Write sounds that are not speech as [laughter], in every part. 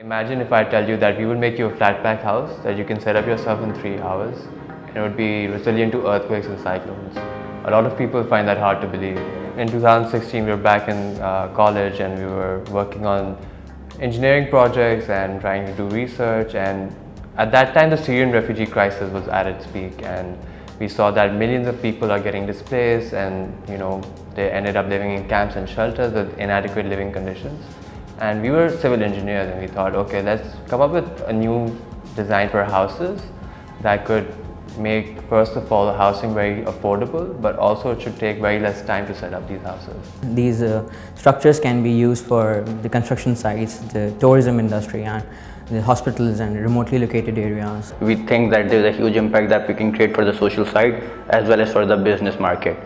Imagine if I tell you that we would make you a flat pack house that you can set up yourself in three hours and it would be resilient to earthquakes and cyclones. A lot of people find that hard to believe. In 2016, we were back in uh, college and we were working on engineering projects and trying to do research and at that time the Syrian refugee crisis was at its peak and we saw that millions of people are getting displaced and you know they ended up living in camps and shelters with inadequate living conditions. And we were civil engineers and we thought, okay, let's come up with a new design for houses that could make, first of all, housing very affordable, but also it should take very less time to set up these houses. These uh, structures can be used for the construction sites, the tourism industry and the hospitals and remotely located areas. We think that there's a huge impact that we can create for the social side as well as for the business market.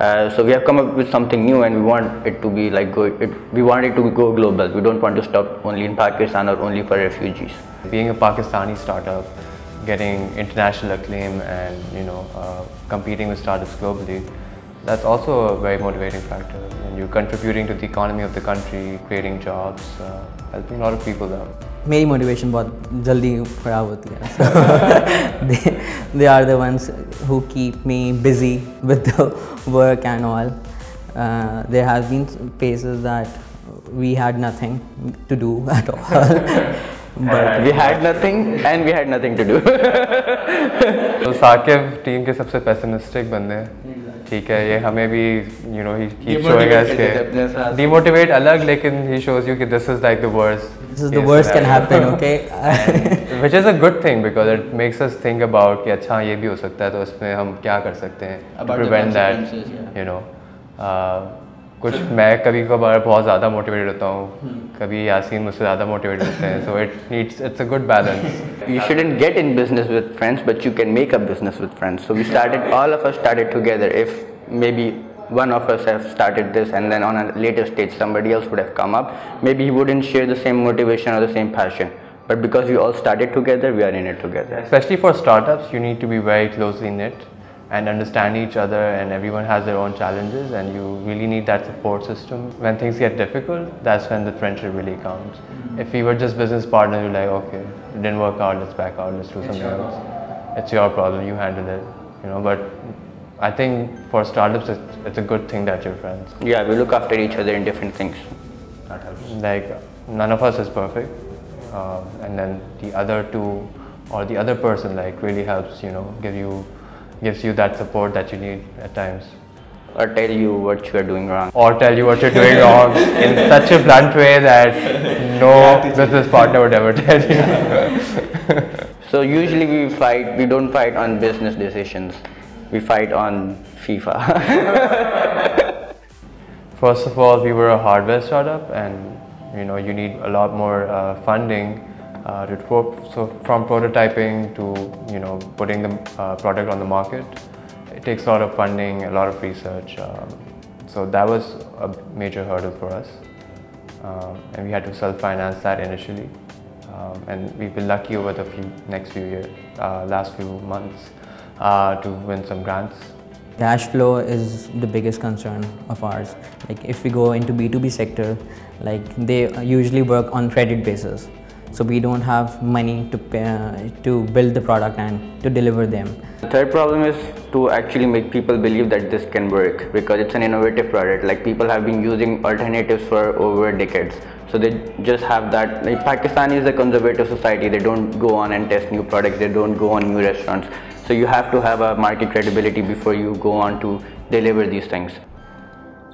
Uh, so we have come up with something new and we want it to be like go, it, we want it to go global. We don't want to stop only in Pakistan or only for refugees. Being a Pakistani startup, getting international acclaim and you know uh, competing with startups globally, that's also a very motivating factor. And you're contributing to the economy of the country, creating jobs, uh, helping a lot of people there. My motivation is very fast. They are the ones who keep me busy with the work and all. Uh, there have been places that we had nothing to do at all. [laughs] but we had nothing and we had nothing to do. [laughs] so, Saquib team ke sabse pessimistic bande. ठीक है ये हमें भी you know he keep showing us के demotivate अलग लेकिन he shows you कि this is like the worst this is the worst can happen okay which is a good thing because it makes us think about कि अच्छा ये भी हो सकता है तो इसमें हम क्या कर सकते हैं? प्रिवेंट दैट यू नो कुछ मैं कभी कभार बहुत ज़्यादा मोटिवेटेड होता हूँ कभी यासीन मुझसे ज़्यादा मोटिवेटेड होते हैं so it needs it's a good balance you you shouldn't get in business with friends but you can make a business with friends so we started all of us started together if maybe one of us have started this and then on a later stage somebody else would have come up maybe he wouldn't share the same motivation or the same passion but because we all started together we are in it together especially for startups you need to be very closely knit and understand each other and everyone has their own challenges and you really need that support system. When things get difficult, that's when the friendship really counts. Mm -hmm. If we were just business partners, you're like, okay, it didn't work out, let's back out, let's do something else. It's your problem, you handle it, you know, but I think for startups, it's, it's a good thing that you're friends. Yeah, we look after each other in different things. That helps. Like, none of us is perfect. Um, and then the other two or the other person like really helps, you know, give you gives you that support that you need at times. Or tell you what you are doing wrong. Or tell you what you're doing wrong in such a blunt way that no business partner would ever tell you. so usually we fight, we don't fight on business decisions. We fight on FIFA. [laughs] First of all, we were a hardware startup and you know you need a lot more uh, funding uh, to so from prototyping to you know putting the uh, product on the market, it takes a lot of funding, a lot of research. Um, so that was a major hurdle for us, um, and we had to self-finance that initially. Um, and we've been lucky over the few, next few years, uh, last few months, uh, to win some grants. Cash flow is the biggest concern of ours. Like if we go into B2B sector, like they usually work on credit basis so we don't have money to pay, to build the product and to deliver them. The third problem is to actually make people believe that this can work because it's an innovative product. Like people have been using alternatives for over decades. So they just have that like Pakistan is a conservative society. They don't go on and test new products. They don't go on new restaurants. So you have to have a market credibility before you go on to deliver these things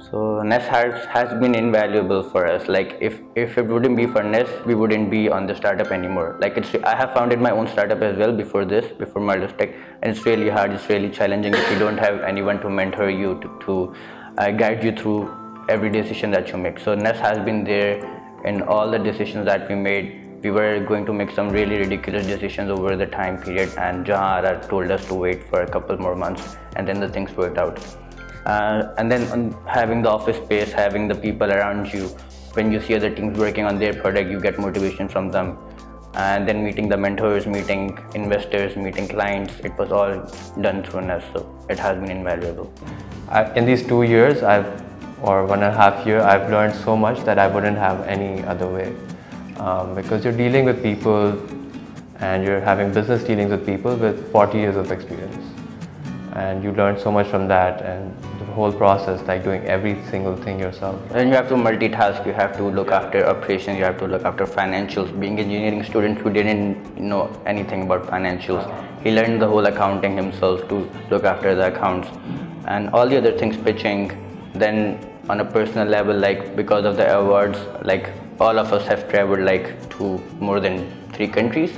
so Nest has, has been invaluable for us. Like if, if it wouldn't be for Nest, we wouldn't be on the startup anymore. Like it's, I have founded my own startup as well before this, before Modulus Tech. And it's really hard, it's really challenging if you don't have anyone to mentor you, to, to uh, guide you through every decision that you make. So Nest has been there in all the decisions that we made. We were going to make some really ridiculous decisions over the time period and Jehan told us to wait for a couple more months and then the things worked out uh, and then having the office space having the people around you when you see other teams working on their product you get motivation from them. And then meeting the mentors meeting investors meeting clients it was all done through us so it has been invaluable. In these two years i've or one and a half year i've learned so much that i wouldn't have any other way. Um, because you're dealing with people and you're having business dealings with people with 40 years of experience. And you learn so much from that and whole process, like doing every single thing yourself. And you have to multitask, you have to look after operations, you have to look after financials. Being engineering student who didn't know anything about financials, he learned the whole accounting himself to look after the accounts and all the other things pitching. Then on a personal level, like because of the awards, like all of us have traveled like to more than three countries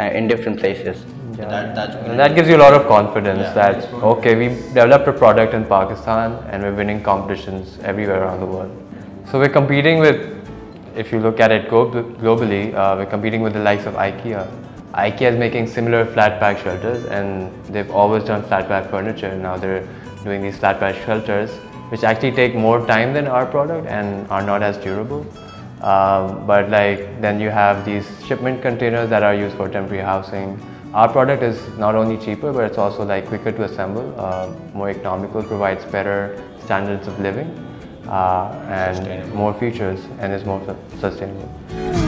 uh, in different places. Yeah. That, that's And that gives you a lot of confidence that, okay, we developed a product in Pakistan and we're winning competitions everywhere around the world. So we're competing with, if you look at it globally, uh, we're competing with the likes of IKEA. IKEA is making similar flat pack shelters and they've always done flat pack furniture. And now they're doing these flat pack shelters, which actually take more time than our product and are not as durable. Um, but like then you have these shipment containers that are used for temporary housing. Our product is not only cheaper, but it's also like quicker to assemble, uh, more economical, provides better standards of living, uh, and more features, and is more su- sustainable.